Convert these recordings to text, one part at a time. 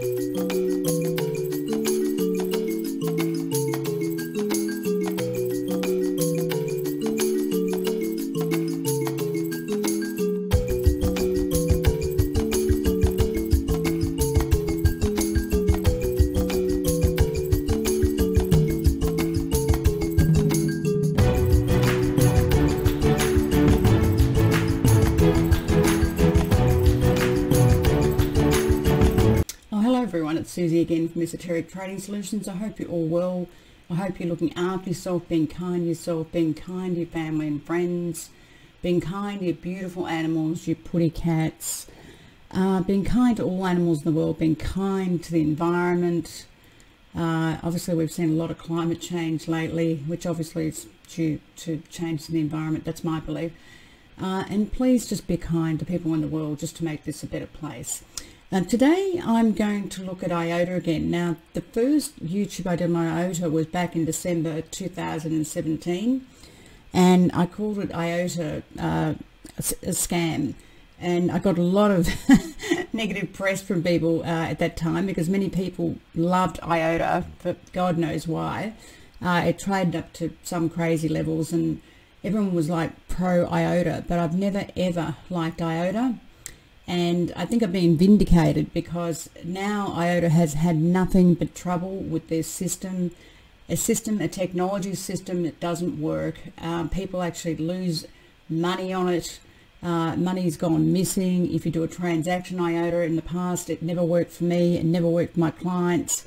it's Again from Esoteric Trading Solutions. I hope you're all well. I hope you're looking after yourself, being kind to yourself, being kind to your family and friends, being kind to your beautiful animals, your putty cats, uh, being kind to all animals in the world, being kind to the environment. Uh, obviously, we've seen a lot of climate change lately, which obviously is due to change in the environment. That's my belief. Uh, and please just be kind to people in the world just to make this a better place. And today I'm going to look at IOTA again. Now the first YouTube I did on IOTA was back in December 2017 and I called it IOTA uh, a, scam and I got a lot of negative press from people uh, at that time because many people loved IOTA for God knows why. Uh, it traded up to some crazy levels and everyone was like pro IOTA but I've never ever liked IOTA and I think I've been vindicated because now IOTA has had nothing but trouble with their system, a system, a technology system that doesn't work. Um, people actually lose money on it. Uh, money's gone missing. If you do a transaction IOTA in the past, it never worked for me. It never worked for my clients.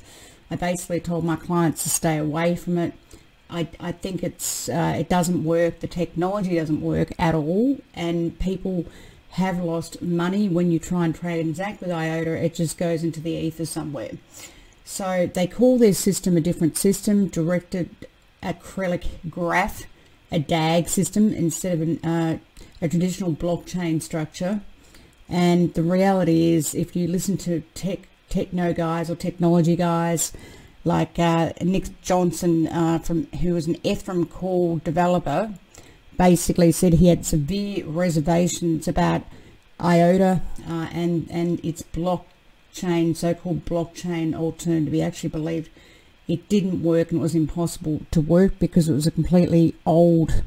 I basically told my clients to stay away from it. I, I think it's uh, it doesn't work. The technology doesn't work at all, and people have lost money when you try and transact with IOTA, it just goes into the ether somewhere. So they call their system a different system, directed acyclic graph, a DAG system instead of an, uh, a traditional blockchain structure. And the reality is if you listen to tech techno guys or technology guys like uh, Nick Johnson uh, from who was an Ethereum core developer basically said he had severe reservations about IOTA uh, and, and its blockchain, so-called blockchain alternative. He actually believed it didn't work and it was impossible to work because it was a completely old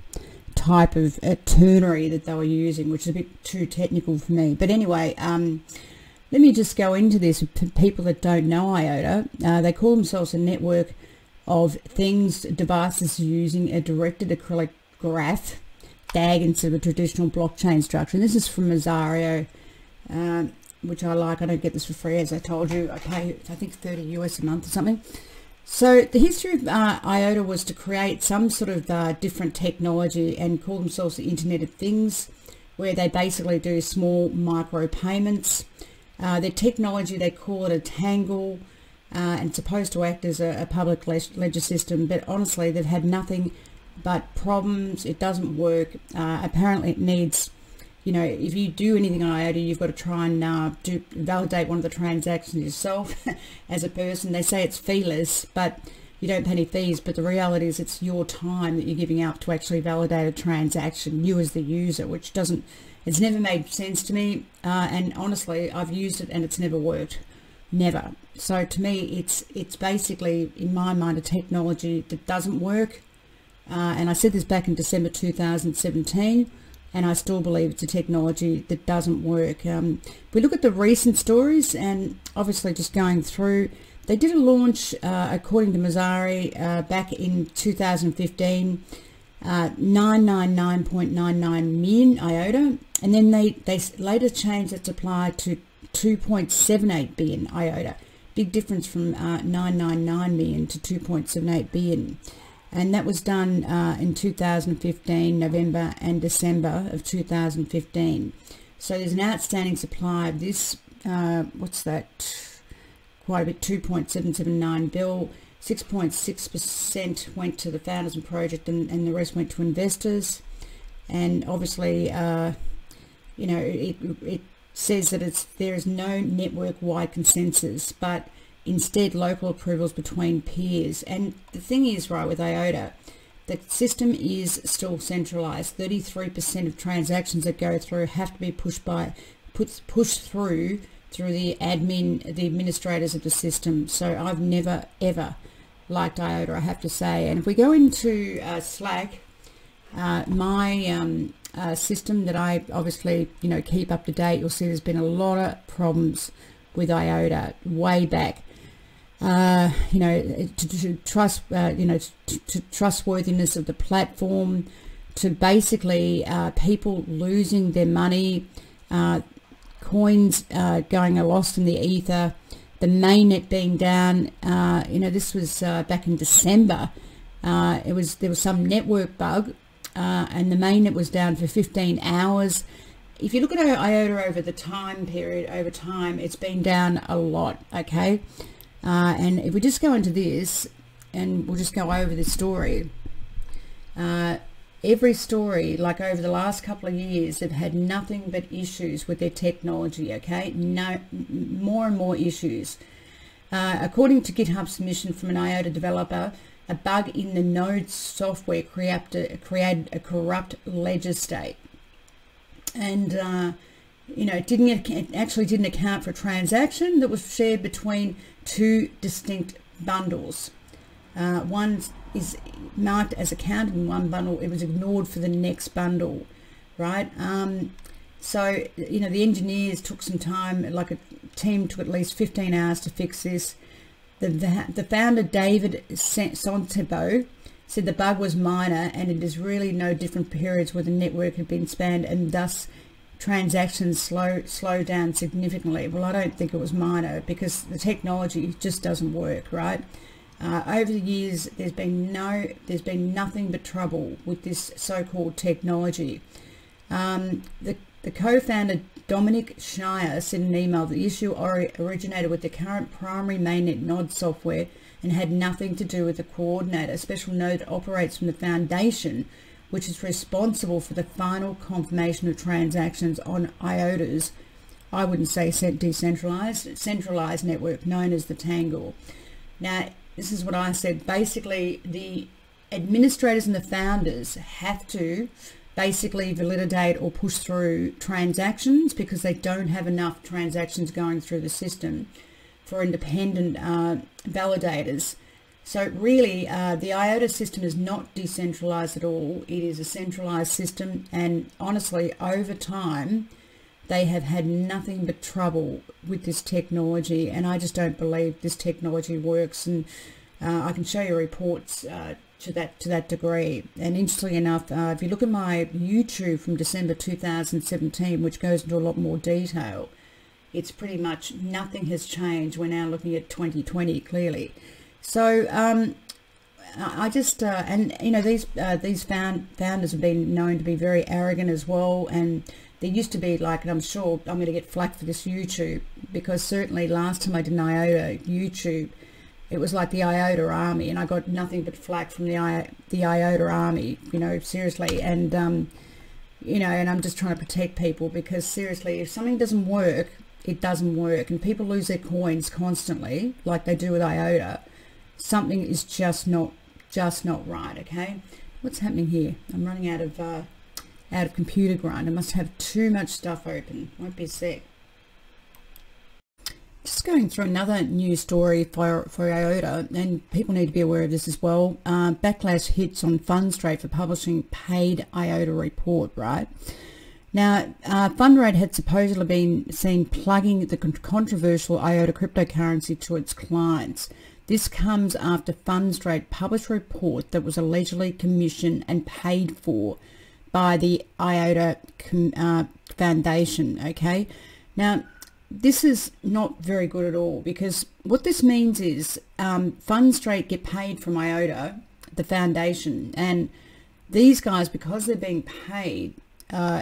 type of ternary that they were using, which is a bit too technical for me. But anyway, um, let me just go into this for people that don't know IOTA. Uh, they call themselves a network of things, devices using a directed acyclic graph DAG instead of a traditional blockchain structure. And this is from Messari, um, which I like. I don't get this for free, as I told you. I pay, I think, 30 US a month or something. So the history of uh, IOTA was to create some sort of uh, different technology and call themselves the Internet of Things, where they basically do small micro payments. Uh, their technology, they call it a Tangle, uh, and it's supposed to act as a, a public ledger system, but honestly, they've had nothing but problems, it doesn't work. Uh, apparently it needs, you know, if you do anything on IOTA, you've got to try and uh, do, validate one of the transactions yourself as a person. They say it's feeless, but you don't pay any fees, but the reality is it's your time that you're giving up to actually validate a transaction, you as the user, which doesn't, it's never made sense to me. Uh, and honestly, I've used it and it's never worked. Never. So to me, it's it's basically, in my mind, a technology that doesn't work uh, and I said this back in December 2017 and I still believe it's a technology that doesn't work. Um, we look at the recent stories and obviously just going through, they did a launch uh, according to Messari uh, back in 2015, uh, 999.99 million IOTA and then they, they later changed its supply to 2.78 billion IOTA. Big difference from uh, 999 million to 2.78 billion and that was done uh, in 2015 November and December of 2015 so there's an outstanding supply of this uh, what's that? Quite a bit 2.779 bill. 6.6 percent went to the founders and project and, and, the rest went to investors. And obviously uh, you know it, it says that it's there is no network wide consensus but instead local approvals between peers. And the thing is, right, with IOTA, the system is still centralized. 33% of transactions that go through have to be pushed by, pushed through through the admin, the administrators of the system. So I've never ever liked IOTA, I have to say. And if we go into uh, Slack, uh, my um, uh, system that I obviously, you know, keep up to date, you'll see there's been a lot of problems with IOTA way back. Uh, you know, to, to trust, uh, you know, to, to, trustworthiness of the platform, to basically uh, people losing their money, uh, coins uh, going lost in the ether, the mainnet being down. Uh, you know, this was back in December. it was there was some network bug, and the mainnet was down for 15 hours if you look at IOTA over the time period, over time, it's been down a lot, okay? Uh, and if we just go into this, and we'll just go over this story, uh, every story, like over the last couple of years, have had nothing but issues with their technology, okay? No, more and more issues. Uh, according to GitHub submission from an IOTA developer, a bug in the Node software created, created a corrupt ledger state and uh, you know it didn't it actually didn't account for a transaction that was shared between two distinct bundles. Uh, one is marked as accounted in one bundle; it was ignored for the next bundle, right? Um, so you know the engineers took some time, like a team took at least 15 hours to fix this. The, the, the founder David Sonstebo said the bug was minor and it is really no different periods where the network had been spanned and thus transactions slow slow down significantly. Well, I don't think it was minor because the technology just doesn't work, right? Uh, over the years, there's been no, there's been nothing but trouble with this so-called technology. Um, the, the co-founder Dominic Schiener sent an email. The issue originated with the current primary mainnet node software and had nothing to do with the coordinator. A special node that operates from the foundation, which is responsible for the final confirmation of transactions on IOTAs. I wouldn't say decentralized, centralized network known as the Tangle. Now, this is what I said. Basically, the administrators and the founders have to basically validate or push through transactions because they don't have enough transactions going through the system for independent uh, validators. So really, uh, the IOTA system is not decentralized at all. It is a centralized system, and honestly, over time, they have had nothing but trouble with this technology, and I just don't believe this technology works. And uh, I can show you reports uh, to that to that degree. And interestingly enough, uh, if you look at my YouTube from December 2017, which goes into a lot more detail, it's pretty much nothing has changed. We're now looking at 2020 clearly. So um, I just uh, and you know these uh, these found, founders have been known to be very arrogant as well, and there used to be like, and I'm sure I'm going to get flack for this YouTube because certainly last time I did an IOTA YouTube, it was like the IOTA army, and I got nothing but flack from the I, the IOTA army, you know, seriously, and um, you know, and I'm just trying to protect people because seriously, if something doesn't work, it doesn't work and people lose their coins constantly like they do with IOTA, something is just not just not right, okay? What's happening here? I'm running out of uh, out of computer grind. I must have too much stuff open. Won't be a. Just going through another news story for, for IOTA, and people need to be aware of this as well. Uh, backlash hits on Fundstrat for publishing paid IOTA report, right? Now, uh, Fundstrat had supposedly been seen plugging the controversial IOTA cryptocurrency to its clients. This comes after Fundstrat published a report that was allegedly commissioned and paid for by the IOTA uh, Foundation. Okay, now this is not very good at all because what this means is um, Fundstrat get paid from IOTA, the foundation, and these guys, because they're being paid, uh,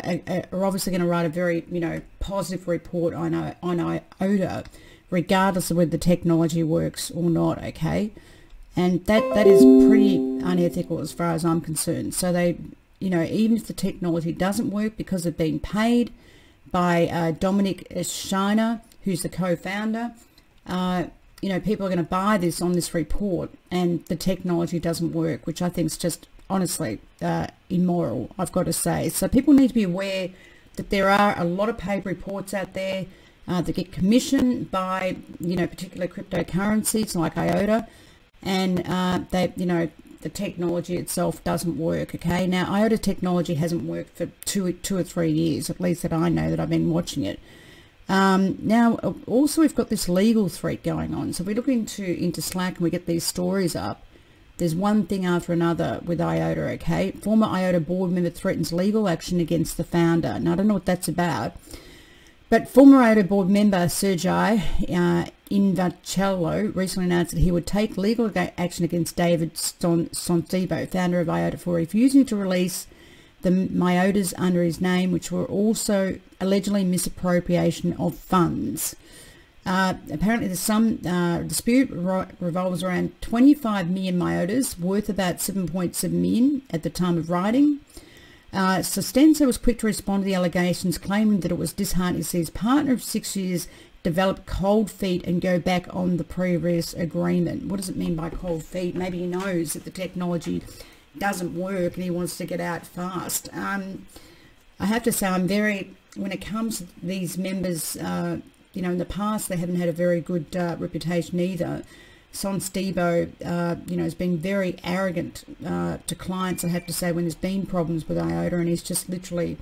are obviously going to write a very, you know, positive report on, on IOTA, regardless of whether the technology works or not, okay? And that, that is pretty unethical as far as I'm concerned. So they, you know, even if the technology doesn't work because they're being paid by uh, Dominic Schiener, who's the co-founder, uh, you know, people are going to buy this on this report and the technology doesn't work, which I think is just honestly uh, immoral, I've got to say. So people need to be aware that there are a lot of paid reports out there uh, that get commissioned by, you know, particular cryptocurrencies like IOTA, and uh, they, you know, the technology itself doesn't work. Okay, now IOTA technology hasn't worked for two, two or three years, at least that I know that I've been watching it. Um, now, also we've got this legal threat going on. So we look into into Slack and we get these stories up, there's one thing after another with IOTA. Okay, former IOTA board member threatens legal action against the founder. Now I don't know what that's about. But former IOTA board member Sergei uh, Ivancheglo recently announced that he would take legal action against David Sonstebo, founder of IOTA, for refusing to release the MIOTAs under his name, which were also allegedly misappropriation of funds. Uh, apparently, there's some uh, dispute revolves around 25 million MIOTAs, worth about 7.7 million at the time of writing. Uh, was quick to respond to the allegations, claiming that it was disheartening to see his partner of six years develop cold feet and go back on the previous agreement. What does it mean by cold feet? Maybe he knows that the technology doesn't work and he wants to get out fast. Um, I have to say I'm very, when it comes to these members, uh, you know, in the past they haven't had a very good uh, reputation either. Sonstebo, uh, you know, has been very arrogant uh, to clients, I have to say, when there's been problems with IOTA, and he's just literally,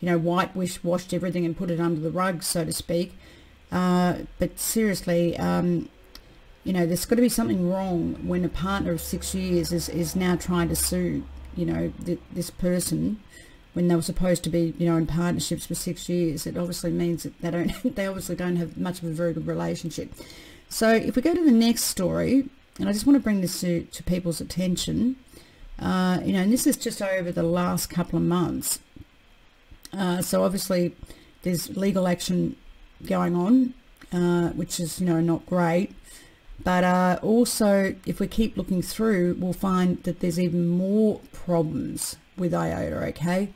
you know, whitewashed everything and put it under the rug, so to speak. Uh, but seriously, um, you know, there's got to be something wrong when a partner of six years is, is now trying to sue, you know, th this person when they were supposed to be, you know, in partnerships for six years. It obviously means that they don't, they obviously don't have much of a very good relationship. So if we go to the next story, and I just want to bring this to, to people's attention, uh, you know, and this is just over the last couple of months. Uh, so obviously there's legal action going on, uh, which is, you know, not great. But uh, also, if we keep looking through, we'll find that there's even more problems with IOTA, okay?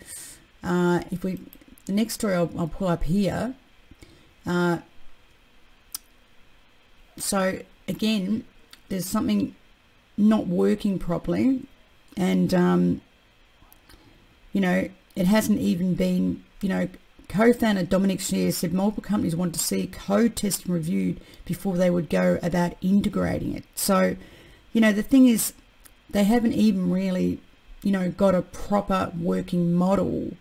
Uh, if we, the next story I'll, I'll pull up here, uh, so again, there's something not working properly and, um, you know, it hasn't even been, you know, co-founder Dominic Schiener said multiple companies want to see code tested and reviewed before they would go about integrating it. So, you know, the thing is, they haven't even really, you know, got a proper working model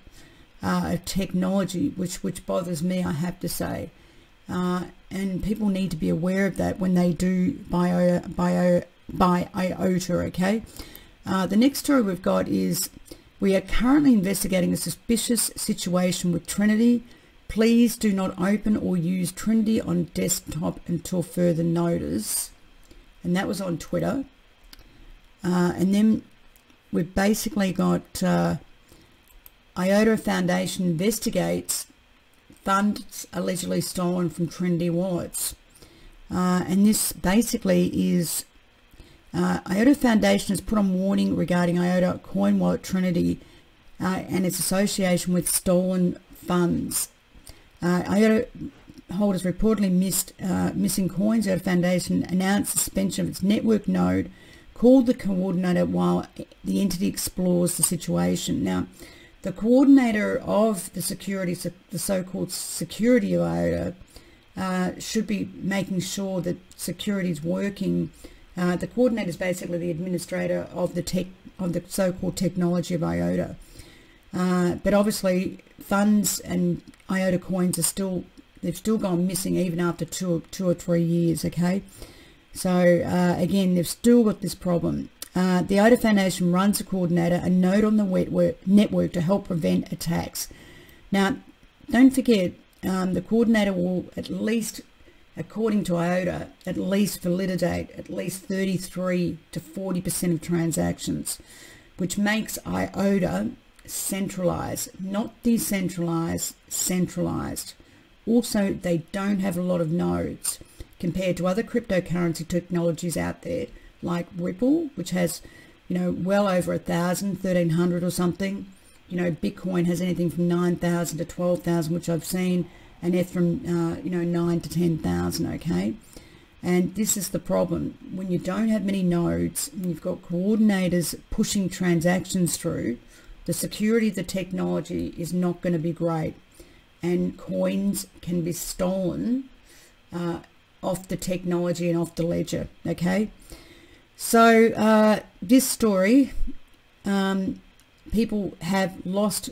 uh, of technology, which which bothers me, I have to say. Uh, and people need to be aware of that when they do bio, bio, buy IOTA, okay? Uh, the next story we've got is we are currently investigating a suspicious situation with Trinity. Please do not open or use Trinity on desktop until further notice. And that was on Twitter. Uh, and then we've basically got uh, IOTA Foundation investigates funds allegedly stolen from Trinity wallets. Uh, and this basically is uh, IOTA Foundation has put on warning regarding IOTA coin wallet Trinity uh, and its association with stolen funds. Uh, IOTA holders reportedly missed uh, missing coins. IOTA Foundation announced suspension of its network node, called the coordinator while the entity explores the situation. Now, the coordinator of the security, the so-called security IOTA, uh, should be making sure that security is working. Uh, the coordinator is basically the administrator of the tech of the so-called technology of IOTA. Uh, but obviously, funds and IOTA coins are still they've still gone missing even after two two or three years. Okay, so uh, again, they've still got this problem. Uh, the IOTA Foundation runs a coordinator, a node on the network to help prevent attacks. Now, don't forget, um, the coordinator will at least, according to IOTA, at least validate at least 33 to 40% of transactions, which makes IOTA centralized, not decentralized, centralized. Also, they don't have a lot of nodes compared to other cryptocurrency technologies out there like Ripple, which has, you know, well over a thousand, 1300 or something. You know, Bitcoin has anything from 9,000 to 12,000, which I've seen, and Ethereum, uh, you know, 9 to 10,000, okay? And this is the problem. When you don't have many nodes, and you've got coordinators pushing transactions through, the security of the technology is not going to be great. and coins can be stolen uh, off the technology and off the ledger. Okay, so uh, this story, um, people have lost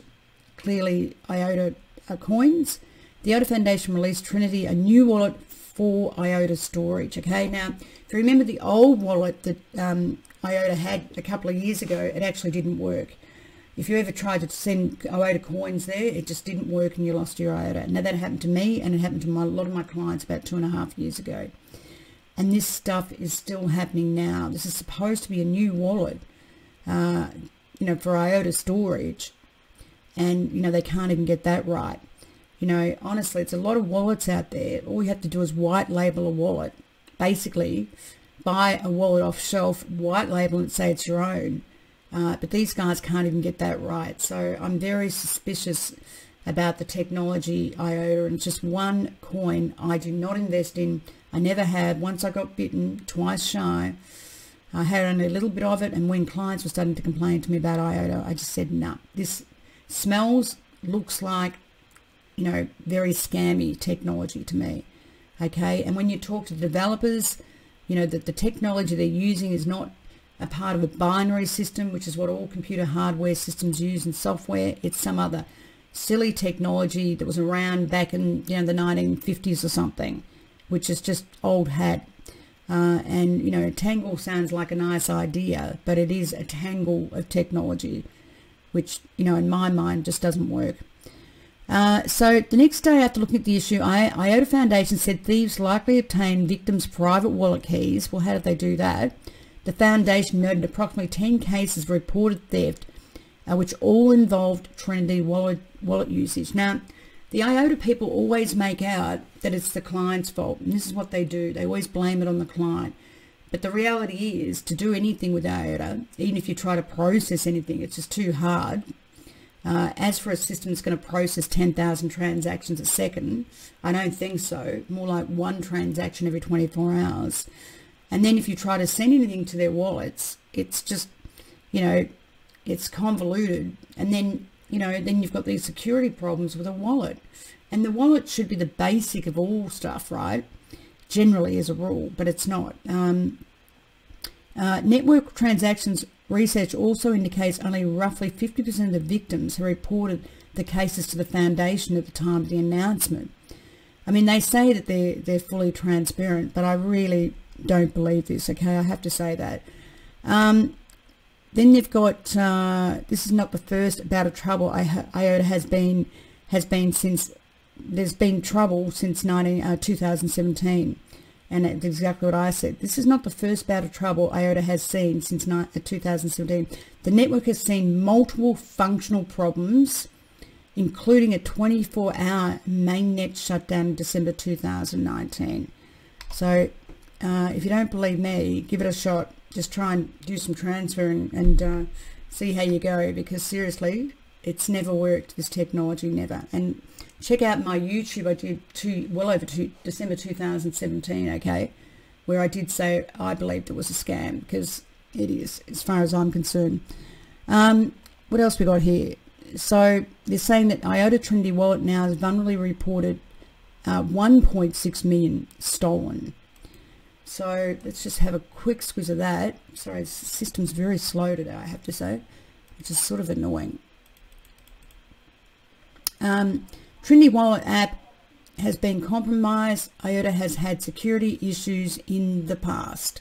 clearly IOTA uh, coins. The IOTA Foundation released Trinity a new wallet for IOTA storage. Okay, now if you remember the old wallet that um, IOTA had a couple of years ago, it actually didn't work. If you ever tried to send IOTA coins there, it just didn't work and you lost your IOTA. Now that happened to me and it happened to my, a lot of my clients about two and a half years ago. And this stuff is still happening now. This is supposed to be a new wallet, uh, you know, for IOTA storage. And, you know, they can't even get that right. You know, honestly, it's a lot of wallets out there. All you have to do is white label a wallet. Basically, buy a wallet off shelf, white label and say it's your own. Uh, but these guys can't even get that right. So I'm very suspicious about the technology IOTA and it's just one coin I do not invest in. I never had. Once I got bitten, twice shy. I had only a little bit of it and when clients were starting to complain to me about IOTA, I just said, no, nah, this smells, looks like you know, very scammy technology to me. Okay, and when you talk to developers, you know, that the technology they're using is not a part of a binary system, which is what all computer hardware systems use and software. It's some other silly technology that was around back in, you know, the 1950s or something, which is just old hat. Uh, and, you know, a Tangle sounds like a nice idea, but it is a tangle of technology, which, you know, in my mind just doesn't work. Uh, so the next day after looking at the issue, I, IOTA Foundation said thieves likely obtained victims' private wallet keys. Well, how did they do that? The foundation noted approximately 10 cases of reported theft, uh, which all involved Trinity wallet, wallet usage. Now, the IOTA people always make out that it's the client's fault, and this is what they do. They always blame it on the client. But the reality is, to do anything with IOTA, even if you try to process anything, it's just too hard uh, as for a system that's going to process 10,000 transactions a second, I don't think so. More like one transaction every 24 hours. And then if you try to send anything to their wallets, it's just, you know, it's convoluted. And then, you know, then you've got these security problems with a wallet. And the wallet should be the basic of all stuff, right? Generally as a rule, but it's not. Um, uh, network transactions Research also indicates only roughly 50% of the victims have reported the cases to the foundation at the time of the announcement. I mean, they say that they're, they're fully transparent, but I really don't believe this, okay? I have to say that. Um, then you've got, uh, this is not the first bout of trouble IOTA has been, has been since, there's been trouble since 19, uh, 2017 and it's exactly what I said. This is not the first bout of trouble IOTA has seen since 2017. The network has seen multiple functional problems, including a 24-hour mainnet shutdown in December 2019. So uh, if you don't believe me, give it a shot. Just try and do some transfer and uh, see how you go because seriously, it's never worked, this technology, never. And check out my YouTube. I did two, well over two, December 2017, okay, where I did say I believed it was a scam because it is, as far as I'm concerned. Um, what else we got here? So they're saying that IOTA Trinity Wallet now has vulnerably reported uh, 1.6 million stolen. So let's just have a quick squiz of that. Sorry, the system's very slow today, I have to say, which is sort of annoying. Um, Trinity Wallet app has been compromised. IOTA has had security issues in the past.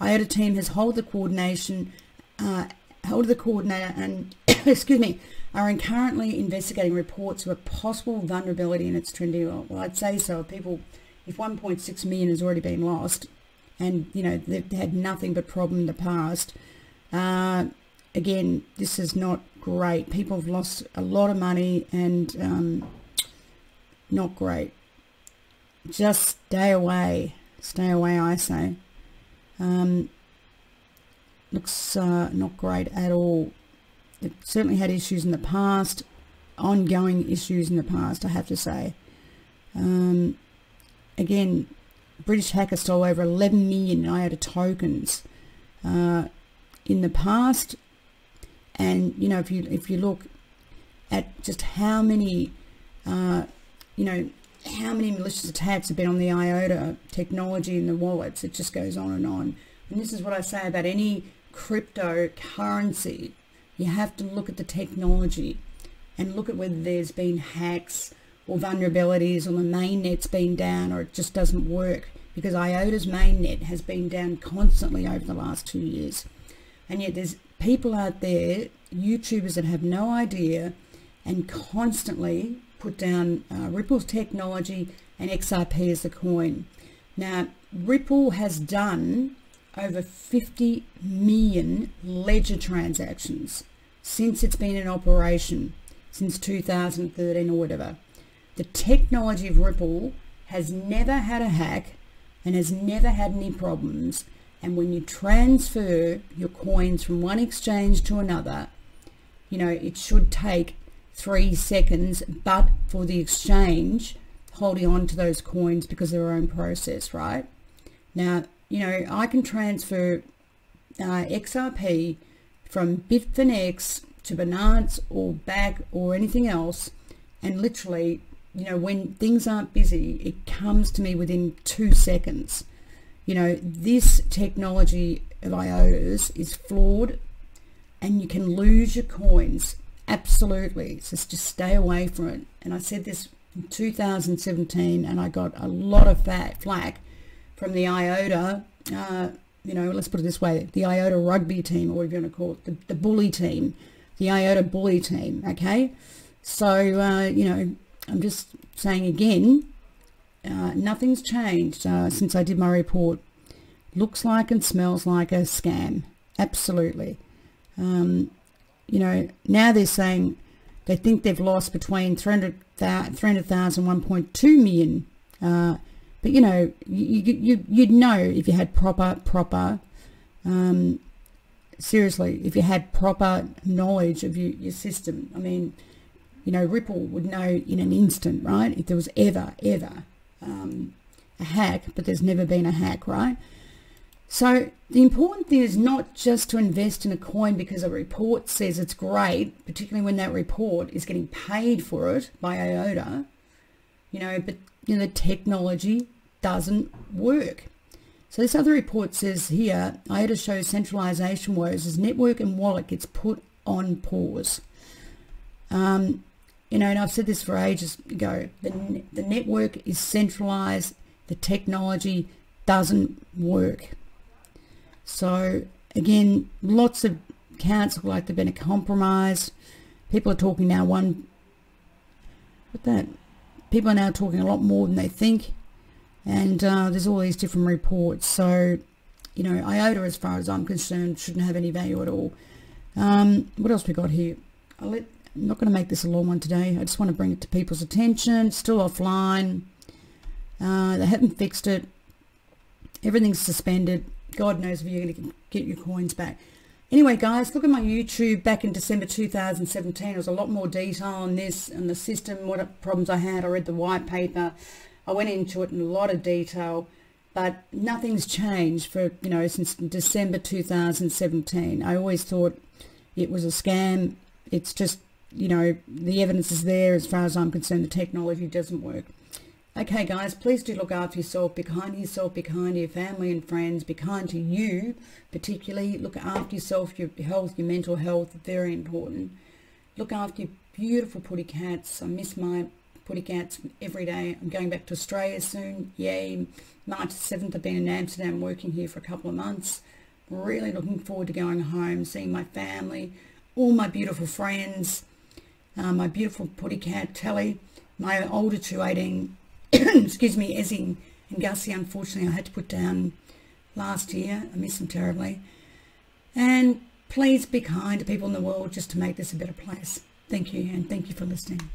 IOTA team has held the coordination, uh, held the coordinator and, excuse me, are currently investigating reports of a possible vulnerability in its Trinity Wallet. Well, I'd say so. People, if 1.6 million has already been lost and, you know, they've had nothing but problem in the past, uh, again, this is not great. People have lost a lot of money and um, not great. Just stay away. Stay away, I say. Um, looks uh, not great at all. It certainly had issues in the past, ongoing issues in the past, I have to say. Um, again, British hacker stole over 11 million IOTA tokens uh, in the past. And, you know, if you, if you look at just how many uh, you know, how many malicious attacks have been on the IOTA technology in the wallets. It just goes on and on. And this is what I say about any cryptocurrency. You have to look at the technology and look at whether there's been hacks or vulnerabilities or the mainnet's been down or it just doesn't work because IOTA's mainnet has been down constantly over the last two years. And yet there's people out there, YouTubers that have no idea and constantly put down uh, Ripple's technology and XRP as the coin. Now, Ripple has done over 50 million ledger transactions since it's been in operation, since 2013 or whatever. The technology of Ripple has never had a hack and has never had any problems. And when you transfer your coins from one exchange to another, you know, it should take three seconds, but for the exchange, holding on to those coins because of their own process, right? Now, you know, I can transfer uh, XRP from Bitfinex to Binance or back or anything else and literally you know, when things aren't busy, it comes to me within two seconds. You know, this technology of IOTAs is flawed and you can lose your coins. Absolutely. So just stay away from it. And I said this in 2017 and I got a lot of fat flack from the IOTA, uh, you know, let's put it this way, the IOTA rugby team, or whatever you want to call it, the, the bully team, the IOTA bully team, okay? So, uh, you know, I'm just saying again, uh, nothing's changed uh, since I did my report. Looks like and smells like a scam. Absolutely. Um, you know, now they're saying they think they've lost between 300,000 300, 1.2 million. Uh, but, you know, you, you, you'd know if you had proper, proper, um, seriously, if you had proper knowledge of your, your system. I mean, you know, Ripple would know in an instant, right? If there was ever, ever um, a hack, but there's never been a hack, right? So the important thing is not just to invest in a coin because a report says it's great, particularly when that report is getting paid for it by IOTA, you know, but you know, the technology doesn't work. So this other report says here, IOTA shows centralization woes as network and wallet gets put on pause. Um, you know, and I've said this for ages ago, the, the network is centralized, the technology doesn't work. So again, lots of accounts look like they've been compromised. People are talking now one, what that? People are now talking a lot more than they think. And uh, there's all these different reports. So, you know, IOTA, as far as I'm concerned, shouldn't have any value at all. Um, what else we got here? I'll let I'm not going to make this a long one today. I just want to bring it to people's attention. Still offline. Uh, they haven't fixed it. Everything's suspended. God knows if you're going to get your coins back. Anyway, guys, look at my YouTube back in December 2017. There was a lot more detail on this and the system, what problems I had. I read the white paper. I went into it in a lot of detail, but nothing's changed for, you know, since December 2017. I always thought it was a scam. It's just you know, the evidence is there as far as I'm concerned. The technology doesn't work. Okay, guys, please do look after yourself. Be kind to yourself. Be kind to your family and friends. Be kind to you, particularly. Look after yourself, your health, your mental health, very important. Look after your beautiful putty cats. I miss my putty cats every day. I'm going back to Australia soon. Yay. March 7th, I've been in Amsterdam working here for a couple of months. Really looking forward to going home, seeing my family, all my beautiful friends uh, my beautiful putty cat Telly, my older two 18, excuse me, Ezzy and Gussie, unfortunately I had to put down last year. I miss them terribly. And please be kind to people in the world just to make this a better place. Thank you and thank you for listening.